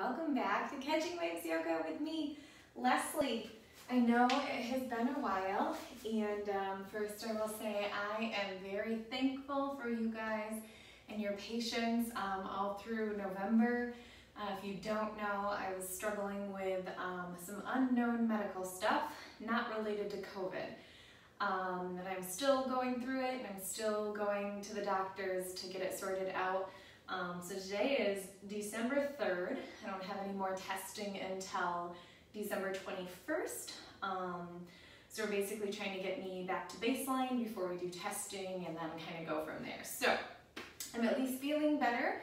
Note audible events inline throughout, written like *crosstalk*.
welcome back to Catching Waves Yoga with me, Leslie. I know it has been a while, and um, first I will say I am very thankful for you guys and your patience um, all through November. Uh, if you don't know, I was struggling with um, some unknown medical stuff not related to COVID. Um, and I'm still going through it, and I'm still going to the doctors to get it sorted out. Um, so today is December 3rd. I don't have any more testing until December 21st. Um, so we're basically trying to get me back to baseline before we do testing and then kind of go from there. So I'm at least feeling better.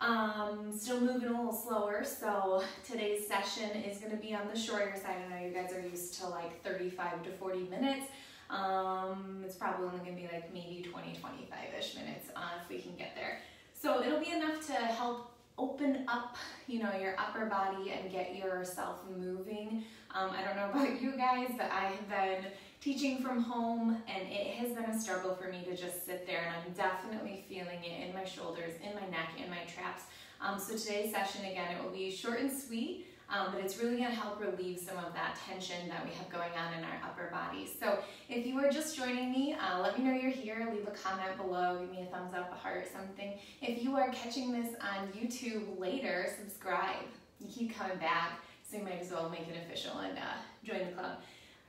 Um, still moving a little slower, so today's session is going to be on the shorter side. I know you guys are used to like 35 to 40 minutes. Um, it's probably only going to be like maybe 20, 25-ish minutes uh, if we can get there. So it'll be enough to help open up, you know, your upper body and get yourself moving. Um, I don't know about you guys, but I have been teaching from home and it has been a struggle for me to just sit there and I'm definitely feeling it in my shoulders, in my neck, in my traps. Um, so today's session, again, it will be short and sweet um, but it's really going to help relieve some of that tension that we have going on in our upper body. So if you are just joining me, uh, let me know you're here. Leave a comment below. Give me a thumbs up, a heart, something. If you are catching this on YouTube later, subscribe. You keep coming back, so you might as well make it official and uh, join the club.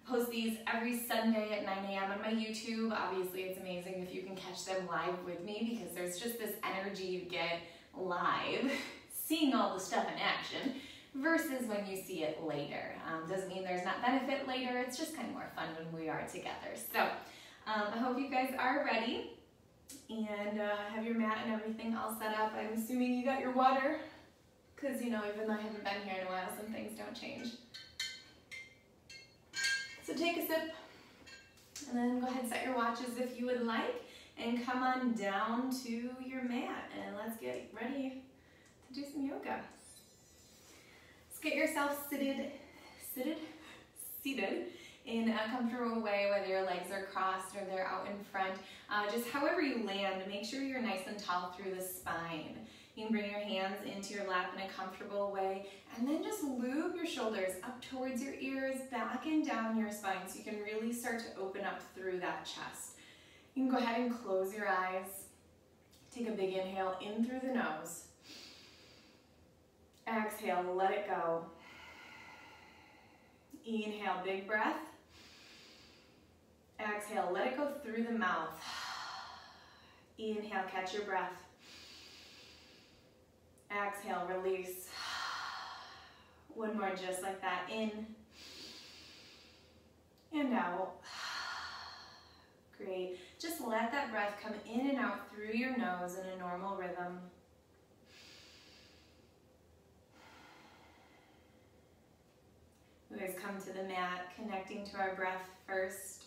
Post these every Sunday at 9 a.m. on my YouTube. Obviously, it's amazing if you can catch them live with me because there's just this energy you get live, *laughs* seeing all the stuff in action versus when you see it later. Um, doesn't mean there's not benefit later, it's just kind of more fun when we are together. So um, I hope you guys are ready and uh, have your mat and everything all set up. I'm assuming you got your water because, you know, even though I haven't been here in a while, some things don't change. So take a sip and then go ahead and set your watches if you would like and come on down to your mat and let's get ready to do some yoga get yourself seated, seated, seated in a comfortable way, whether your legs are crossed or they're out in front. Uh, just however you land, make sure you're nice and tall through the spine. You can bring your hands into your lap in a comfortable way, and then just loop your shoulders up towards your ears, back and down your spine, so you can really start to open up through that chest. You can go ahead and close your eyes. Take a big inhale in through the nose. Exhale, let it go. Inhale, big breath. Exhale, let it go through the mouth. Inhale, catch your breath. Exhale, release. One more just like that. In and out. Great. Just let that breath come in and out through your nose in a normal rhythm. We always come to the mat, connecting to our breath first,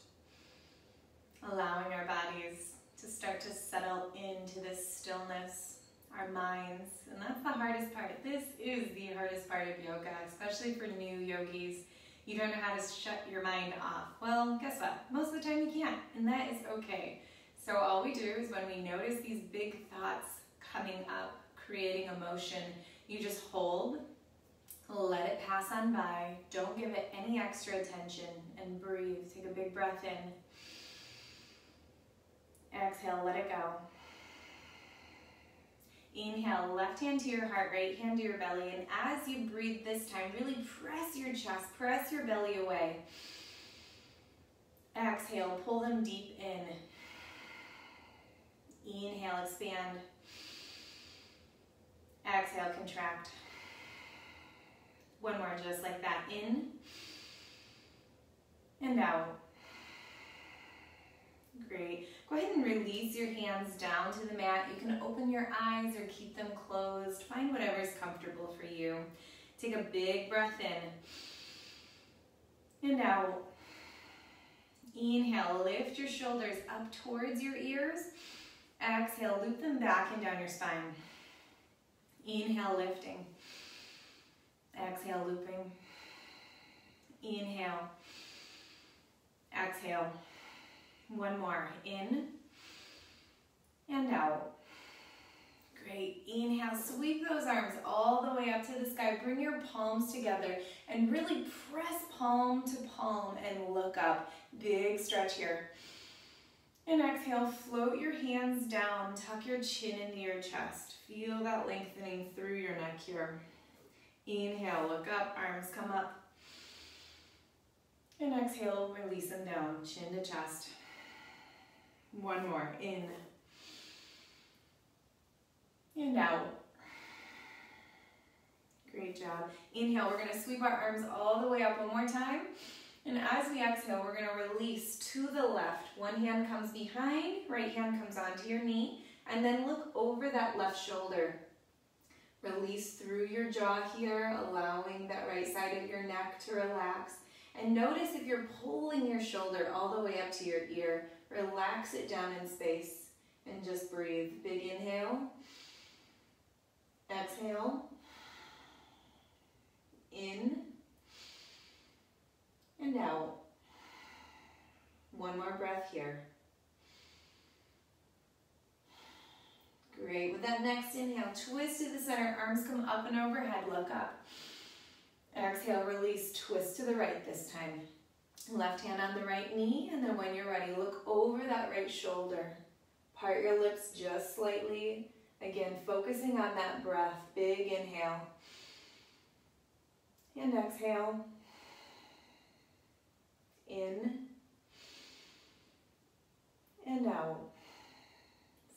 allowing our bodies to start to settle into this stillness, our minds, and that's the hardest part. This is the hardest part of yoga, especially for new yogis. You don't know how to shut your mind off. Well, guess what? Most of the time you can't, and that is okay. So all we do is when we notice these big thoughts coming up, creating emotion, you just hold let it pass on by. Don't give it any extra attention and breathe. Take a big breath in. Exhale, let it go. Inhale, left hand to your heart, right hand to your belly. And as you breathe this time, really press your chest, press your belly away. Exhale, pull them deep in. Inhale, expand. Exhale, contract. One more, just like that. In and out. Great. Go ahead and release your hands down to the mat. You can open your eyes or keep them closed. Find whatever is comfortable for you. Take a big breath in and out. Inhale, lift your shoulders up towards your ears. Exhale, loop them back and down your spine. Inhale, lifting. Exhale, looping. Inhale. Exhale. One more. In and out. Great. Inhale. Sweep those arms all the way up to the sky. Bring your palms together and really press palm to palm and look up. Big stretch here. And exhale, float your hands down, tuck your chin into your chest. Feel that lengthening through your neck here. Inhale, look up, arms come up. And exhale, release them down, chin to chest. One more, in. And out. Great job. Inhale, we're gonna sweep our arms all the way up one more time. And as we exhale, we're gonna release to the left. One hand comes behind, right hand comes onto your knee, and then look over that left shoulder. Release through your jaw here, allowing that right side of your neck to relax. And notice if you're pulling your shoulder all the way up to your ear, relax it down in space and just breathe. Big inhale, exhale, in, and out. One more breath here. Great. With that next inhale, twist to the center, arms come up and overhead, look up. Exhale, release, twist to the right this time. Left hand on the right knee, and then when you're ready, look over that right shoulder. Part your lips just slightly. Again, focusing on that breath. Big inhale. And exhale in and out.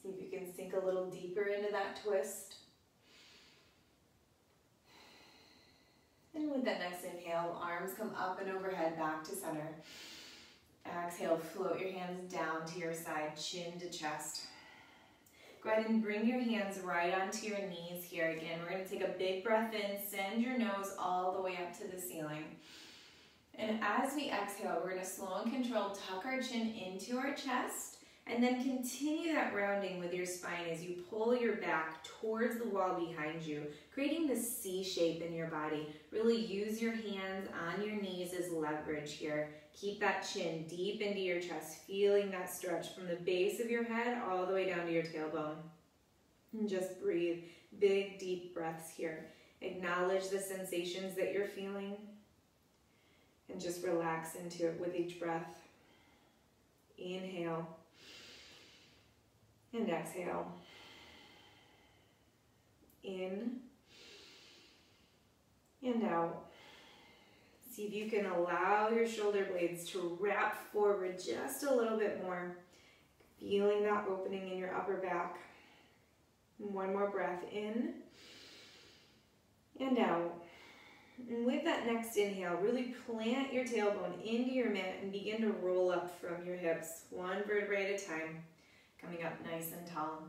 See if you can sink a little deeper into that twist. And with that next inhale, arms come up and overhead, back to center. Exhale, float your hands down to your side, chin to chest. Go ahead and bring your hands right onto your knees here. Again, we're gonna take a big breath in, send your nose all the way up to the ceiling. And as we exhale, we're gonna slow and control tuck our chin into our chest and then continue that rounding with your spine as you pull your back towards the wall behind you, creating this C shape in your body. Really use your hands on your knees as leverage here. Keep that chin deep into your chest, feeling that stretch from the base of your head all the way down to your tailbone. And just breathe. Big, deep breaths here. Acknowledge the sensations that you're feeling and just relax into it with each breath. Inhale and exhale. In and out. See if you can allow your shoulder blades to wrap forward just a little bit more, feeling that opening in your upper back. One more breath in and out. And with that next inhale, really plant your tailbone into your mat and begin to roll up from your hips, one vertebrae at a time, coming up nice and tall.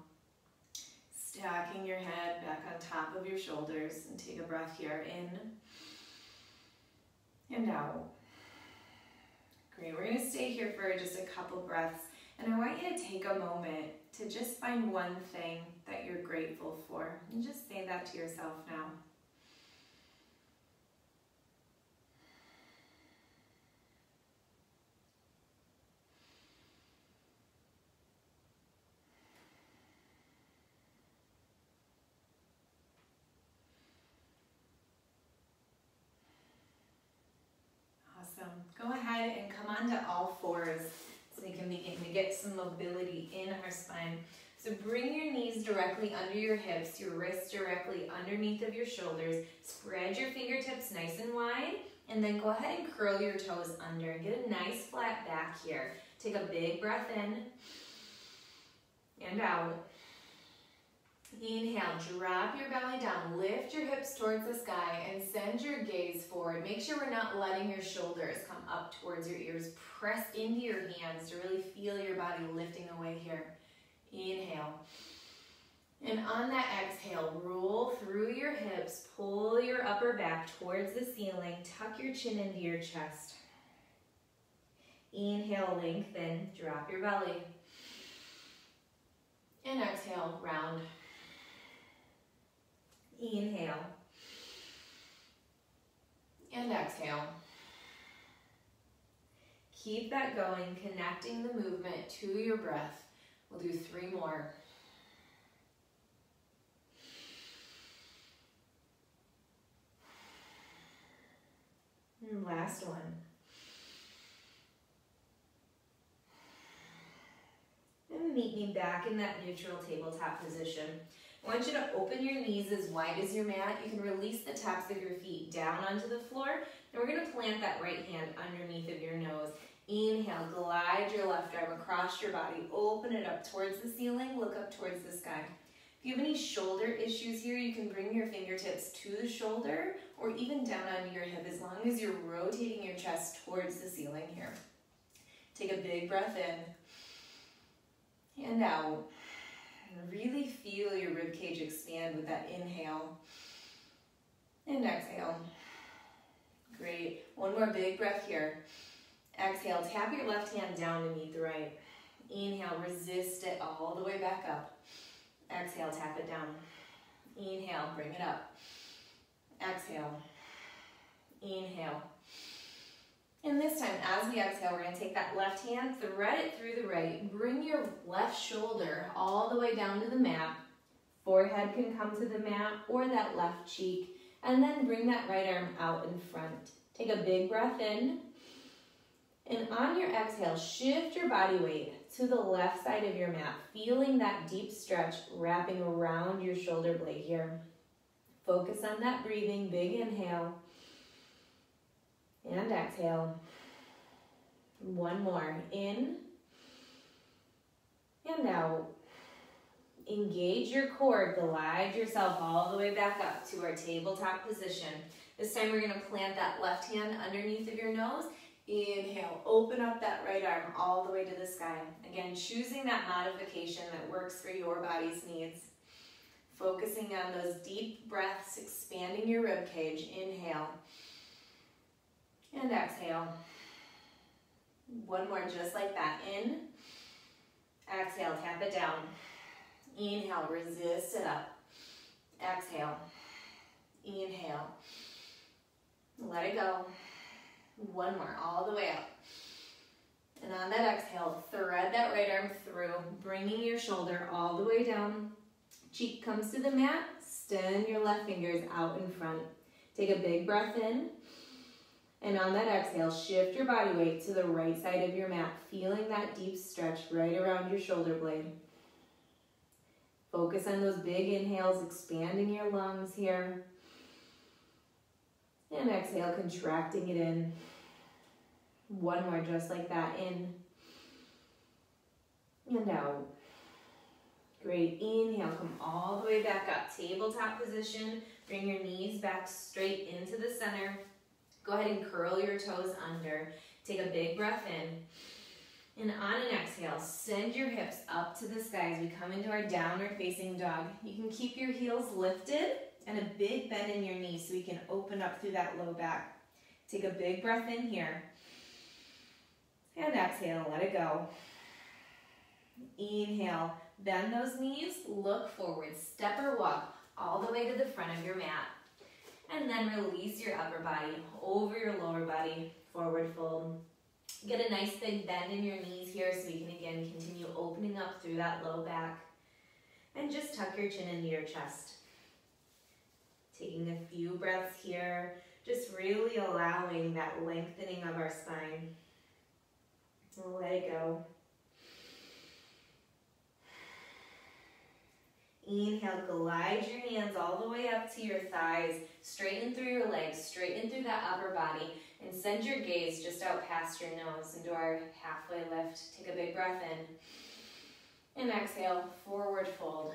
Stacking your head back on top of your shoulders and take a breath here in and out. Great, we're gonna stay here for just a couple breaths and I want you to take a moment to just find one thing that you're grateful for and just say that to yourself now. Um, go ahead and come onto all fours so we can begin to get some mobility in our spine. So bring your knees directly under your hips, your wrists directly underneath of your shoulders. Spread your fingertips nice and wide, and then go ahead and curl your toes under. And Get a nice flat back here. Take a big breath in and out. Inhale, drop your belly down, lift your hips towards the sky and send your gaze forward. Make sure we're not letting your shoulders come up towards your ears. Press into your hands to really feel your body lifting away here. Inhale. And on that exhale, roll through your hips, pull your upper back towards the ceiling, tuck your chin into your chest. Inhale, lengthen, drop your belly. And exhale, round. Inhale. And exhale. Keep that going, connecting the movement to your breath. We'll do three more. And last one. And meet me back in that neutral tabletop position. I want you to open your knees as wide as your mat. You can release the tops of your feet down onto the floor. And we're gonna plant that right hand underneath of your nose. Inhale, glide your left arm across your body. Open it up towards the ceiling, look up towards the sky. If you have any shoulder issues here, you can bring your fingertips to the shoulder or even down onto your hip as long as you're rotating your chest towards the ceiling here. Take a big breath in and out. And really feel your rib cage expand with that inhale and exhale. Great. One more big breath here. Exhale, tap your left hand down to meet the right. Inhale, resist it all the way back up. Exhale, tap it down. Inhale, bring it up. Exhale. Inhale. And this time, as we exhale, we're going to take that left hand, thread it through the right. Bring your left shoulder all the way down to the mat. Forehead can come to the mat or that left cheek. And then bring that right arm out in front. Take a big breath in. And on your exhale, shift your body weight to the left side of your mat, feeling that deep stretch wrapping around your shoulder blade here. Focus on that breathing, big inhale and exhale. One more, in and out. Engage your core, glide yourself all the way back up to our tabletop position. This time we're gonna plant that left hand underneath of your nose. Inhale, open up that right arm all the way to the sky. Again, choosing that modification that works for your body's needs. Focusing on those deep breaths, expanding your rib cage. Inhale and exhale. One more just like that. In, exhale, tap it down. Inhale, resist it up. Exhale, inhale. Let it go. One more, all the way up. And on that exhale, thread that right arm through, bringing your shoulder all the way down. Cheek comes to the mat, extend your left fingers out in front. Take a big breath in. And on that exhale, shift your body weight to the right side of your mat, feeling that deep stretch right around your shoulder blade. Focus on those big inhales, expanding your lungs here. And exhale, contracting it in. One more just like that, in and out. Great, inhale, come all the way back up. Tabletop position, bring your knees back straight into the center. Go ahead and curl your toes under. Take a big breath in. And on an exhale, send your hips up to the sky as we come into our downward facing dog. You can keep your heels lifted and a big bend in your knees so we can open up through that low back. Take a big breath in here. And exhale, let it go. Inhale, bend those knees, look forward, step or walk all the way to the front of your mat. And then release your upper body over your lower body, forward fold. Get a nice big bend in your knees here so you can again continue opening up through that low back. And just tuck your chin into your chest. Taking a few breaths here, just really allowing that lengthening of our spine. Let it go. Inhale, glide your hands all the way up to your thighs, straighten through your legs, straighten through that upper body, and send your gaze just out past your nose into our halfway lift. Take a big breath in. And exhale, forward fold.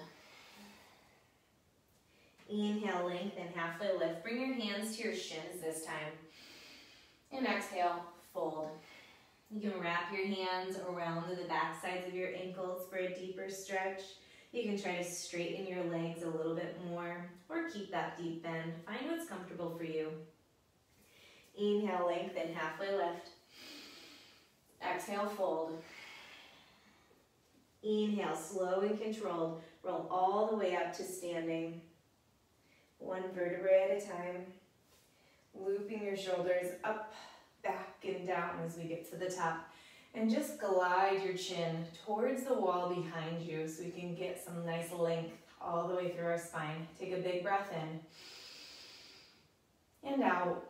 Inhale, lengthen, halfway lift. Bring your hands to your shins this time. And exhale, fold. You can wrap your hands around the back sides of your ankles for a deeper stretch. You can try to straighten your legs a little bit more or keep that deep bend. Find what's comfortable for you. Inhale, lengthen, halfway lift. Exhale, fold. Inhale, slow and controlled. Roll all the way up to standing. One vertebrae at a time. Looping your shoulders up, back, and down as we get to the top. And just glide your chin towards the wall behind you so we can get some nice length all the way through our spine. Take a big breath in and out.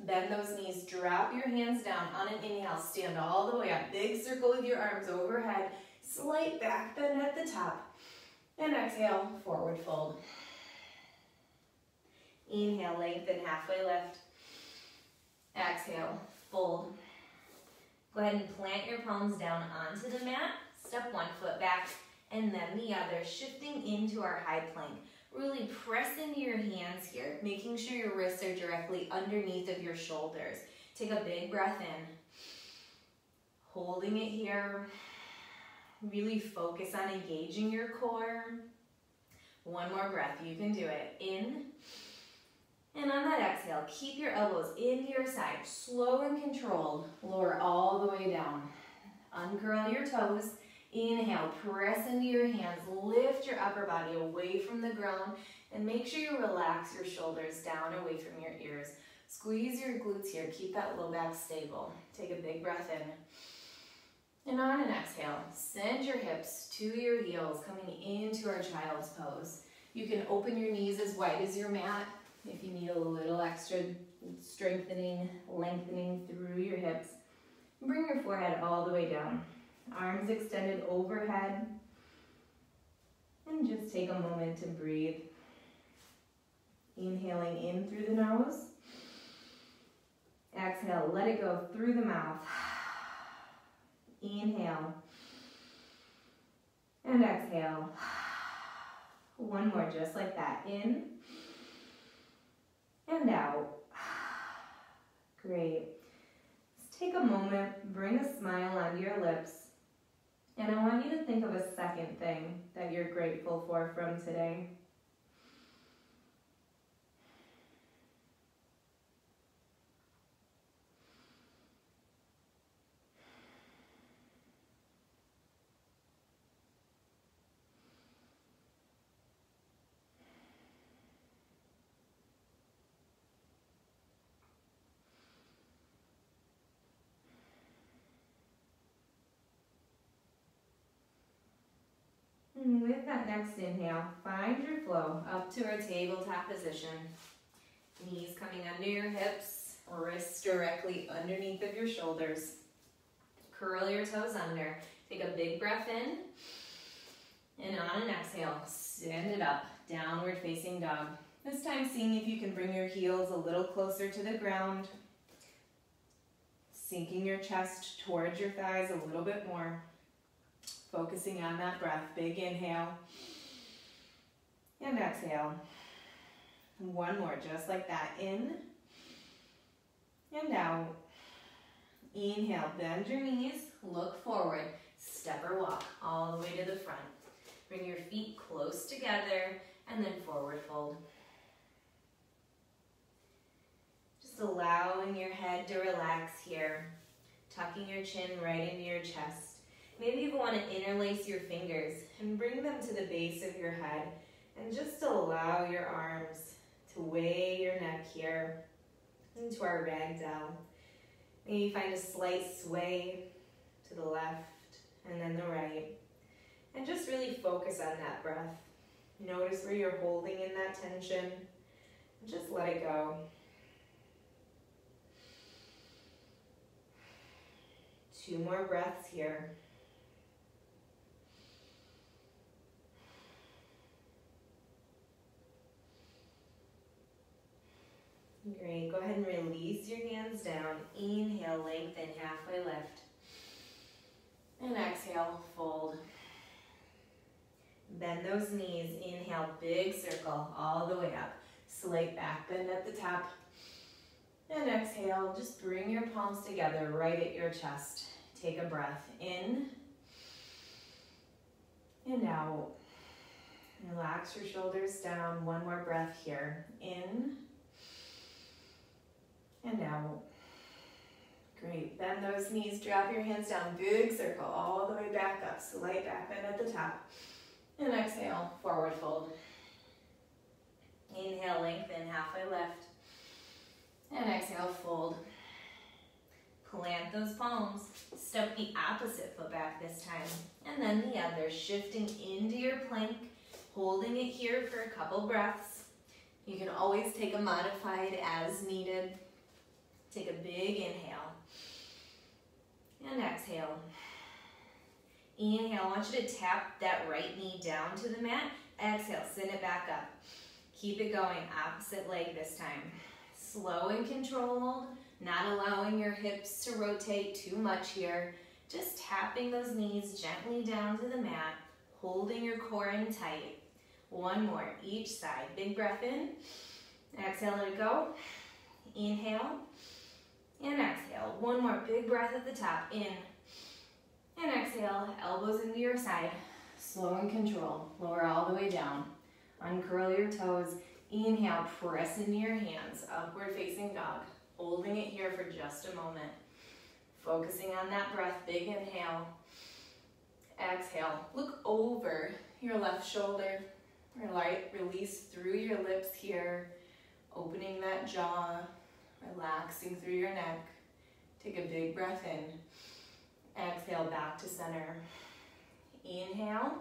Bend those knees, drop your hands down on an inhale, stand all the way up. Big circle with your arms overhead, slight back bend at the top. And exhale, forward fold. Inhale, lengthen, halfway lift. Exhale, fold. Go ahead and plant your palms down onto the mat. Step one foot back and then the other, shifting into our high plank. Really press into your hands here, making sure your wrists are directly underneath of your shoulders. Take a big breath in. Holding it here. Really focus on engaging your core. One more breath, you can do it. In. And on that exhale, keep your elbows into your side, slow and controlled. Lower all the way down. Uncurl your toes. Inhale, press into your hands, lift your upper body away from the ground, and make sure you relax your shoulders down away from your ears. Squeeze your glutes here, keep that low back stable. Take a big breath in. And on an exhale, send your hips to your heels, coming into our child's pose. You can open your knees as wide as your mat if you need a little extra strengthening, lengthening through your hips. Bring your forehead all the way down. Arms extended overhead. And just take a moment to breathe. Inhaling in through the nose. Exhale, let it go through the mouth. Inhale. And exhale. One more, just like that. In and out. *sighs* Great. Just take a moment, bring a smile onto your lips. And I want you to think of a second thing that you're grateful for from today. And with that next inhale, find your flow up to our tabletop position. Knees coming under your hips, wrists directly underneath of your shoulders. Curl your toes under. Take a big breath in. And on an exhale, stand it up, downward facing dog. This time seeing if you can bring your heels a little closer to the ground. Sinking your chest towards your thighs a little bit more. Focusing on that breath. Big inhale. And exhale. And one more, just like that. In and out. Inhale, bend your knees, look forward, step or walk all the way to the front. Bring your feet close together and then forward fold. Just allowing your head to relax here, tucking your chin right into your chest. Maybe you want to interlace your fingers and bring them to the base of your head and just allow your arms to weigh your neck here into our ragdoll. Maybe find a slight sway to the left and then the right. And just really focus on that breath. Notice where you're holding in that tension. And just let it go. Two more breaths here. Great. Go ahead and release your hands down. Inhale, lengthen, halfway lift. And exhale, fold. Bend those knees. Inhale, big circle all the way up. Slight back bend at the top. And exhale, just bring your palms together right at your chest. Take a breath in and out. Relax your shoulders down. One more breath here. In and out. Great, bend those knees, drop your hands down, big circle all the way back up, slight back bend at the top. And exhale, forward fold. Inhale, lengthen, halfway lift. And exhale, fold. Plant those palms. Step the opposite foot back this time. And then the other, shifting into your plank, holding it here for a couple breaths. You can always take a modified as needed. Take a big inhale. And exhale. Inhale, I want you to tap that right knee down to the mat. Exhale, send it back up. Keep it going, opposite leg this time. Slow and controlled, not allowing your hips to rotate too much here. Just tapping those knees gently down to the mat, holding your core in tight. One more, each side. Big breath in. Exhale, let it go. Inhale and exhale. One more big breath at the top. In and exhale. Elbows into your side. Slow and control. Lower all the way down. Uncurl your toes. Inhale, press into your hands. Upward facing dog. Holding it here for just a moment. Focusing on that breath. Big inhale. Exhale. Look over your left shoulder. Light Release through your lips here. Opening that jaw relaxing through your neck. Take a big breath in. Exhale back to center. Inhale.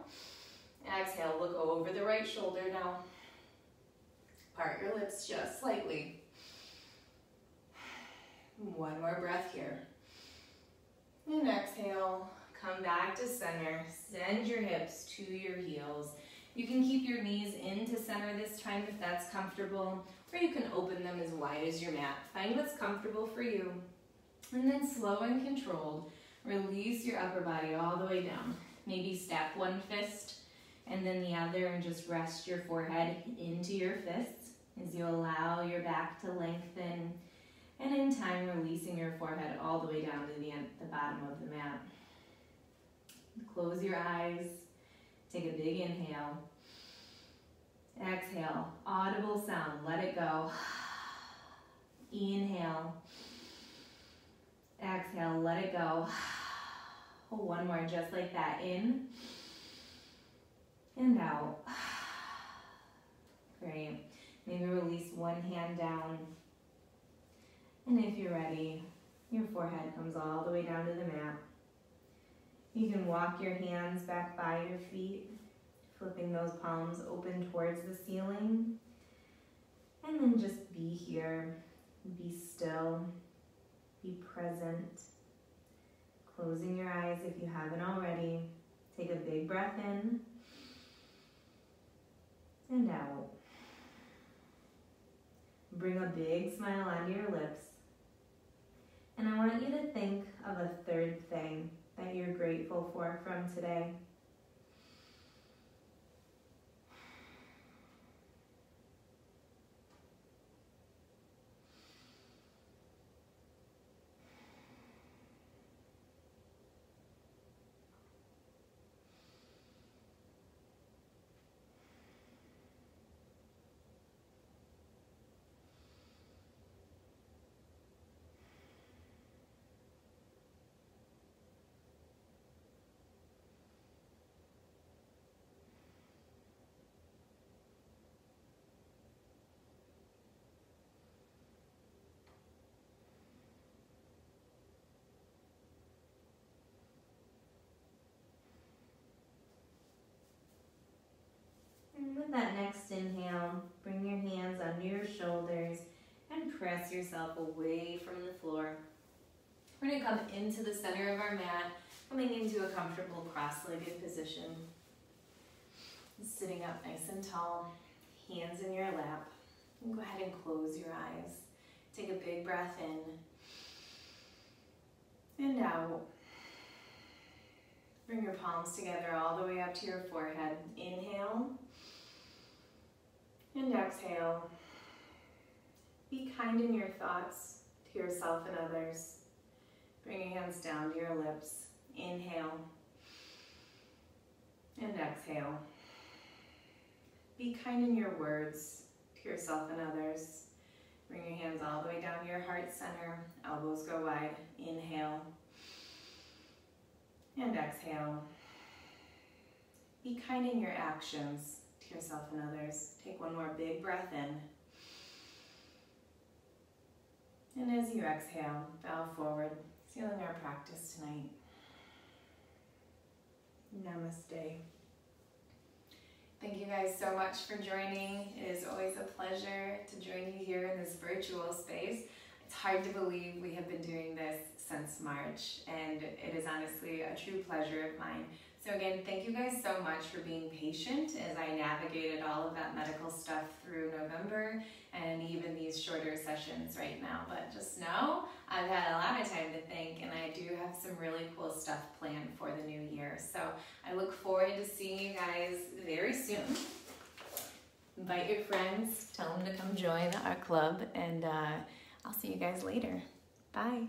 Exhale, look over the right shoulder now. Part your lips just slightly. One more breath here. And exhale, come back to center. Send your hips to your heels. You can keep your knees into center this time if that's comfortable or you can open them as wide as your mat. Find what's comfortable for you. And then slow and controlled, release your upper body all the way down. Maybe step one fist and then the other and just rest your forehead into your fists as you allow your back to lengthen and in time releasing your forehead all the way down to the, end, the bottom of the mat. Close your eyes, take a big inhale. Exhale, audible sound, let it go. Inhale. Exhale, let it go. Oh, one more, just like that. In and out. Great. Maybe release one hand down. And if you're ready, your forehead comes all the way down to the mat. You can walk your hands back by your feet flipping those palms open towards the ceiling. And then just be here, be still, be present. Closing your eyes if you haven't already. Take a big breath in and out. Bring a big smile onto your lips. And I want you to think of a third thing that you're grateful for from today. with that next inhale, bring your hands under your shoulders and press yourself away from the floor. We're to come into the center of our mat, coming into a comfortable cross-legged position. Sitting up nice and tall, hands in your lap. And go ahead and close your eyes. Take a big breath in and out. Bring your palms together all the way up to your forehead. Inhale. And exhale. Be kind in your thoughts to yourself and others. Bring your hands down to your lips. Inhale. And exhale. Be kind in your words to yourself and others. Bring your hands all the way down to your heart center. Elbows go wide. Inhale. And exhale. Be kind in your actions to yourself and others. Take one more big breath in. And as you exhale, bow forward, sealing our practice tonight. Namaste. Thank you guys so much for joining. It is always a pleasure to join you here in this virtual space. It's hard to believe we have been doing this since March, and it is honestly a true pleasure of mine. So again, thank you guys so much for being patient as I navigated all of that medical stuff through November and even these shorter sessions right now. But just know I've had a lot of time to think and I do have some really cool stuff planned for the new year. So I look forward to seeing you guys very soon. Invite your friends, tell them to come join our club, and uh, I'll see you guys later. Bye.